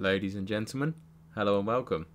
Ladies and gentlemen, hello and welcome.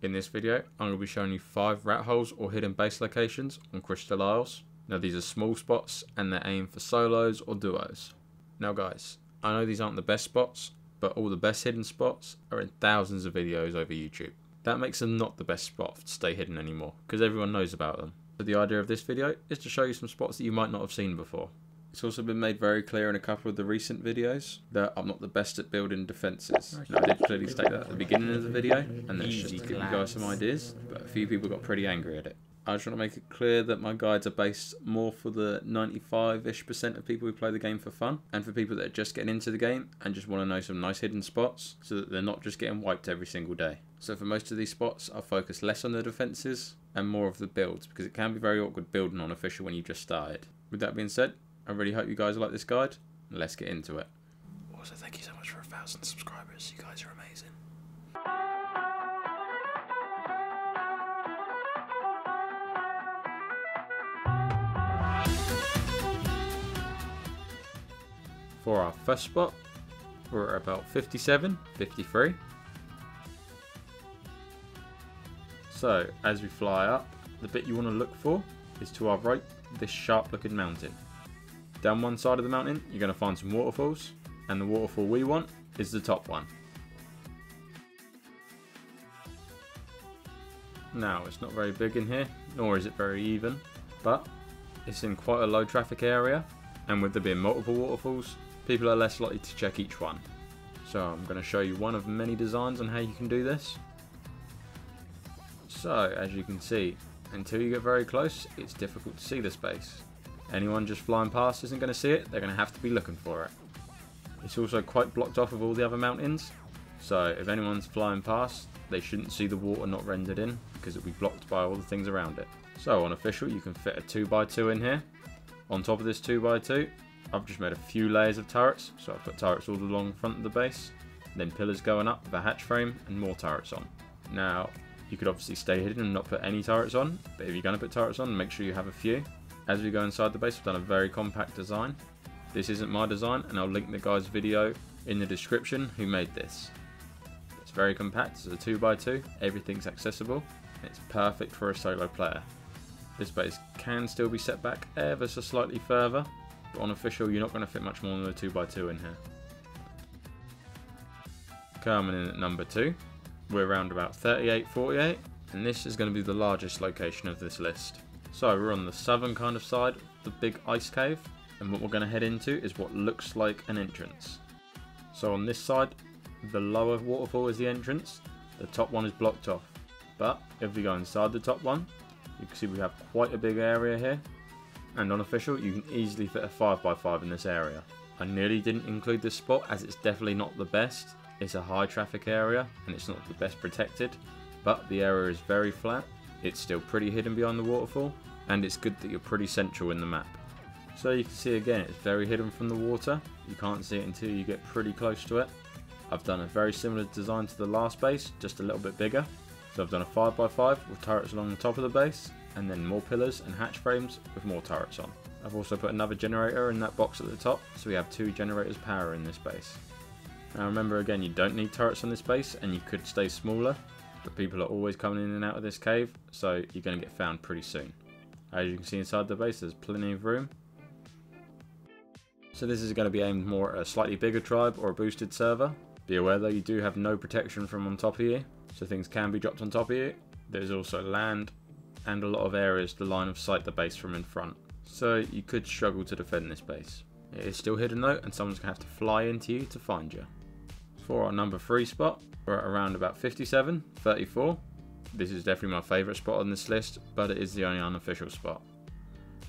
In this video, I'm going to be showing you 5 rat holes or hidden base locations on Crystal Isles. Now these are small spots and they're aimed for solos or duos. Now guys, I know these aren't the best spots, but all the best hidden spots are in thousands of videos over YouTube. That makes them not the best spot to stay hidden anymore, because everyone knows about them. So the idea of this video is to show you some spots that you might not have seen before. It's also been made very clear in a couple of the recent videos that I'm not the best at building defences. I did clearly state that at the beginning of the video, and that's just to give you guys some ideas, but a few people got pretty angry at it. I just want to make it clear that my guides are based more for the 95-ish percent of people who play the game for fun, and for people that are just getting into the game and just want to know some nice hidden spots, so that they're not just getting wiped every single day. So for most of these spots, I'll focus less on the defences and more of the builds, because it can be very awkward building on official when you just started. With that being said, I really hope you guys like this guide. Let's get into it. Also, thank you so much for a thousand subscribers. You guys are amazing. For our first spot, we're at about 57, 53. So, as we fly up, the bit you want to look for is to our right, this sharp looking mountain. Down one side of the mountain, you're going to find some waterfalls, and the waterfall we want is the top one. Now, it's not very big in here, nor is it very even, but it's in quite a low traffic area, and with there being multiple waterfalls, people are less likely to check each one. So I'm going to show you one of many designs on how you can do this. So, as you can see, until you get very close, it's difficult to see the space. Anyone just flying past isn't going to see it, they're going to have to be looking for it. It's also quite blocked off of all the other mountains, so if anyone's flying past, they shouldn't see the water not rendered in, because it'll be blocked by all the things around it. So on official, you can fit a 2x2 in here. On top of this 2x2, I've just made a few layers of turrets, so I've put turrets all along the front of the base, then pillars going up with a hatch frame and more turrets on. Now, you could obviously stay hidden and not put any turrets on, but if you're going to put turrets on, make sure you have a few. As we go inside the base, we've done a very compact design. This isn't my design, and I'll link the guy's video in the description who made this. It's very compact, it's a 2x2, everything's accessible, it's perfect for a solo player. This base can still be set back ever so slightly further, but on official you're not going to fit much more than a 2x2 in here. Coming in at number 2, we're around about 38-48, and this is going to be the largest location of this list. So we're on the southern kind of side of the big ice cave, and what we're going to head into is what looks like an entrance. So on this side, the lower waterfall is the entrance, the top one is blocked off. But if we go inside the top one, you can see we have quite a big area here, and on official you can easily fit a 5x5 in this area. I nearly didn't include this spot as it's definitely not the best, it's a high traffic area and it's not the best protected, but the area is very flat it's still pretty hidden behind the waterfall, and it's good that you're pretty central in the map. So you can see again, it's very hidden from the water. You can't see it until you get pretty close to it. I've done a very similar design to the last base, just a little bit bigger. So I've done a 5x5 with turrets along the top of the base, and then more pillars and hatch frames with more turrets on. I've also put another generator in that box at the top, so we have two generators power in this base. Now remember again, you don't need turrets on this base, and you could stay smaller, but people are always coming in and out of this cave, so you're going to get found pretty soon. As you can see inside the base, there's plenty of room. So this is going to be aimed more at a slightly bigger tribe or a boosted server. Be aware though, you do have no protection from on top of you, so things can be dropped on top of you. There's also land and a lot of areas to line of sight the base from in front, so you could struggle to defend this base. It is still hidden though, and someone's going to have to fly into you to find you. For our number 3 spot, we're at around about 57, 34. This is definitely my favourite spot on this list, but it is the only unofficial spot.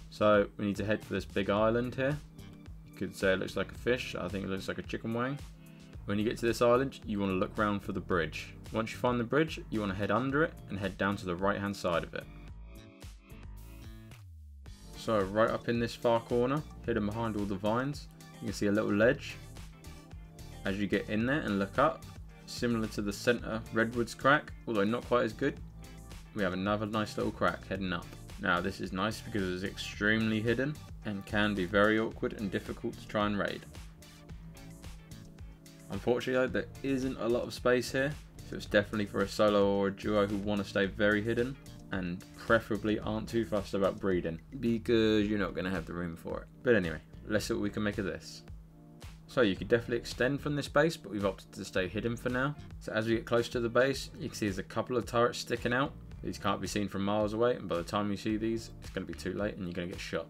So we need to head for this big island here. You could say it looks like a fish, I think it looks like a chicken wing. When you get to this island, you want to look round for the bridge. Once you find the bridge, you want to head under it and head down to the right hand side of it. So right up in this far corner, hidden behind all the vines, you can see a little ledge. As you get in there and look up, similar to the center redwoods crack, although not quite as good. We have another nice little crack heading up. Now this is nice because it's extremely hidden and can be very awkward and difficult to try and raid. Unfortunately though, there isn't a lot of space here, so it's definitely for a solo or a duo who want to stay very hidden and preferably aren't too fussed about breeding because you're not going to have the room for it. But anyway, let's see what we can make of this. So you could definitely extend from this base, but we've opted to stay hidden for now. So as we get close to the base, you can see there's a couple of turrets sticking out. These can't be seen from miles away, and by the time you see these, it's going to be too late and you're going to get shot.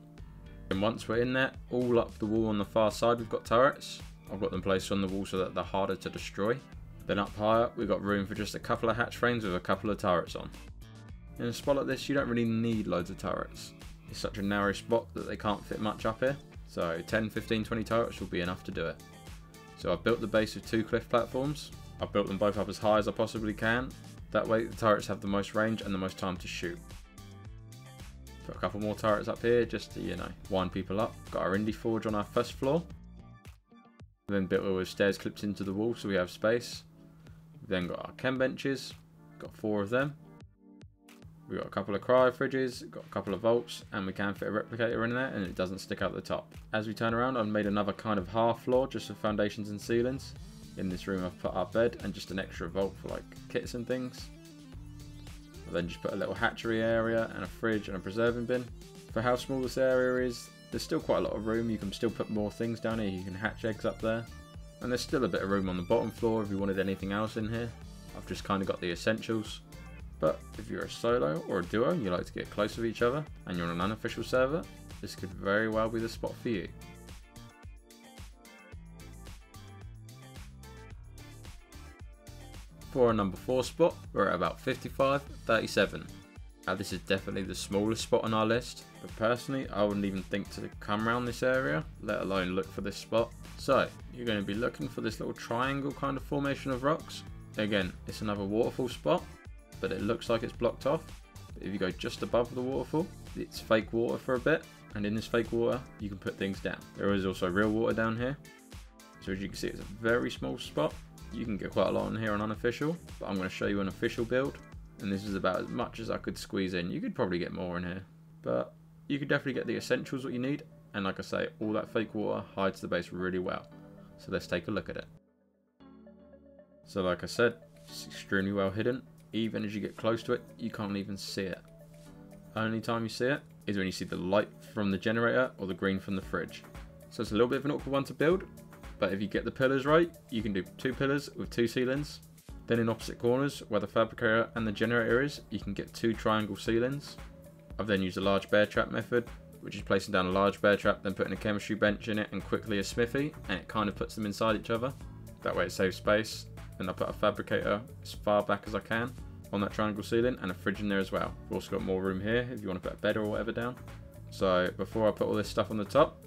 And once we're in there, all up the wall on the far side we've got turrets. I've got them placed on the wall so that they're harder to destroy. Then up higher, we've got room for just a couple of hatch frames with a couple of turrets on. In a spot like this, you don't really need loads of turrets. It's such a narrow spot that they can't fit much up here. So 10, 15, 20 turrets will be enough to do it. So I've built the base of two cliff platforms. I've built them both up as high as I possibly can. That way the turrets have the most range and the most time to shoot. Put a couple more turrets up here just to, you know, wind people up. Got our indie forge on our first floor. Then built it with stairs clipped into the wall so we have space. Then got our chem benches. Got four of them. We've got a couple of cryo fridges, got a couple of vaults, and we can fit a replicator in there and it doesn't stick out the top. As we turn around, I've made another kind of half floor just for foundations and ceilings. In this room I've put our bed and just an extra vault for like kits and things. I've then just put a little hatchery area and a fridge and a preserving bin. For how small this area is, there's still quite a lot of room. You can still put more things down here. You can hatch eggs up there. And there's still a bit of room on the bottom floor if you wanted anything else in here. I've just kind of got the essentials. But if you're a solo or a duo, you like to get close with each other, and you're on an unofficial server, this could very well be the spot for you. For our number 4 spot, we're at about 55, 37. Now this is definitely the smallest spot on our list, but personally I wouldn't even think to come around this area, let alone look for this spot. So, you're going to be looking for this little triangle kind of formation of rocks. Again, it's another waterfall spot, but it looks like it's blocked off. But if you go just above the waterfall, it's fake water for a bit, and in this fake water, you can put things down. There is also real water down here. So as you can see, it's a very small spot. You can get quite a lot in here on unofficial, but I'm going to show you an official build, and this is about as much as I could squeeze in. You could probably get more in here, but you could definitely get the essentials what you need, and like I say, all that fake water hides the base really well. So let's take a look at it. So like I said, it's extremely well hidden, even as you get close to it, you can't even see it. Only time you see it is when you see the light from the generator or the green from the fridge. So it's a little bit of an awkward one to build, but if you get the pillars right, you can do two pillars with two ceilings. Then in opposite corners, where the fabricator and the generator is, you can get two triangle ceilings. I've then used a large bear trap method, which is placing down a large bear trap, then putting a chemistry bench in it and quickly a smithy, and it kind of puts them inside each other. That way it saves space. I put a fabricator as far back as I can on that triangle ceiling and a fridge in there as well. We've also got more room here if you want to put a bed or whatever down. So before I put all this stuff on the top,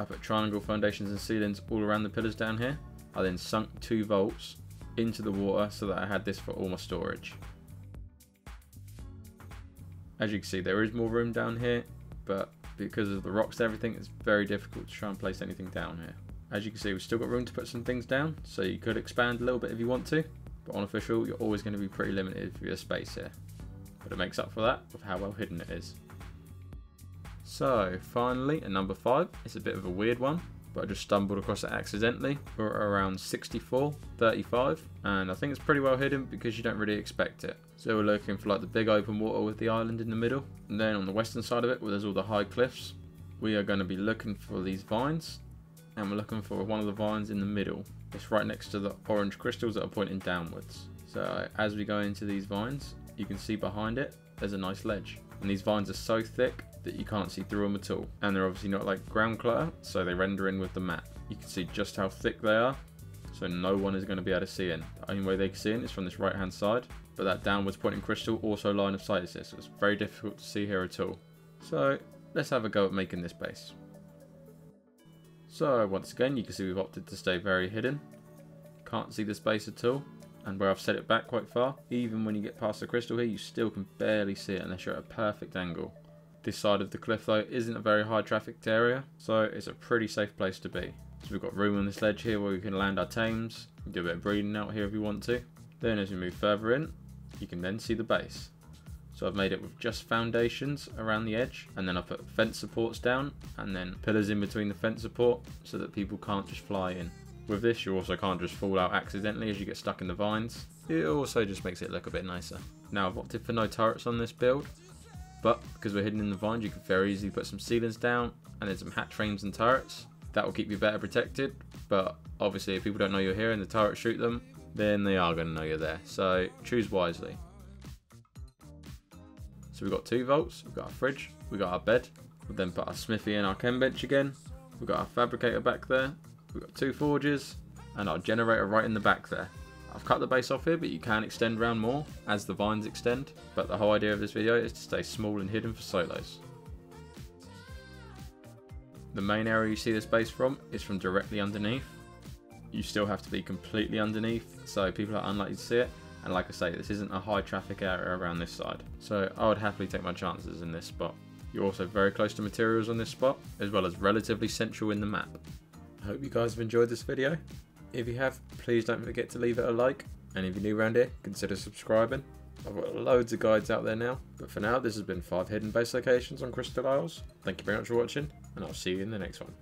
I put triangle foundations and ceilings all around the pillars down here. I then sunk two vaults into the water so that I had this for all my storage. As you can see there is more room down here but because of the rocks and everything it's very difficult to try and place anything down here. As you can see we've still got room to put some things down so you could expand a little bit if you want to but on official you're always going to be pretty limited for your space here. But it makes up for that with how well hidden it is. So finally at number 5, it's a bit of a weird one but I just stumbled across it accidentally. We're around 64, 35, and I think it's pretty well hidden because you don't really expect it. So we're looking for like the big open water with the island in the middle, and then on the western side of it where there's all the high cliffs, we are going to be looking for these vines, and we're looking for one of the vines in the middle. It's right next to the orange crystals that are pointing downwards. So as we go into these vines, you can see behind it, there's a nice ledge. And these vines are so thick that you can't see through them at all. And they're obviously not like ground clutter, so they render in with the map. You can see just how thick they are, so no one is going to be able to see in. The only way they can see in is from this right hand side, but that downwards pointing crystal also line of sight is this, so it's very difficult to see here at all. So let's have a go at making this base. So once again, you can see we've opted to stay very hidden. Can't see the space at all and where I've set it back quite far, even when you get past the crystal here, you still can barely see it unless you're at a perfect angle. This side of the cliff though isn't a very high trafficked area, so it's a pretty safe place to be. So we've got room on this ledge here where we can land our tames, do a bit of breeding out here if you want to. Then as we move further in, you can then see the base. So I've made it with just foundations around the edge and then I put fence supports down and then pillars in between the fence support so that people can't just fly in. With this, you also can't just fall out accidentally as you get stuck in the vines. It also just makes it look a bit nicer. Now, I've opted for no turrets on this build, but because we're hidden in the vines, you can very easily put some ceilings down and then some hatch frames and turrets. That will keep you better protected, but obviously if people don't know you're here and the turrets shoot them, then they are going to know you're there. So choose wisely. So we've got two vaults, we've got our fridge, we've got our bed, we'll then put our smithy and our chem bench again, we've got our fabricator back there, we've got two forges, and our generator right in the back there. I've cut the base off here, but you can extend around more as the vines extend. But the whole idea of this video is to stay small and hidden for solos. The main area you see this base from is from directly underneath. You still have to be completely underneath, so people are unlikely to see it. And like I say, this isn't a high traffic area around this side. So I would happily take my chances in this spot. You're also very close to materials on this spot, as well as relatively central in the map. I hope you guys have enjoyed this video. If you have, please don't forget to leave it a like. And if you're new around here, consider subscribing. I've got loads of guides out there now. But for now, this has been 5 hidden base locations on Crystal Isles. Thank you very much for watching, and I'll see you in the next one.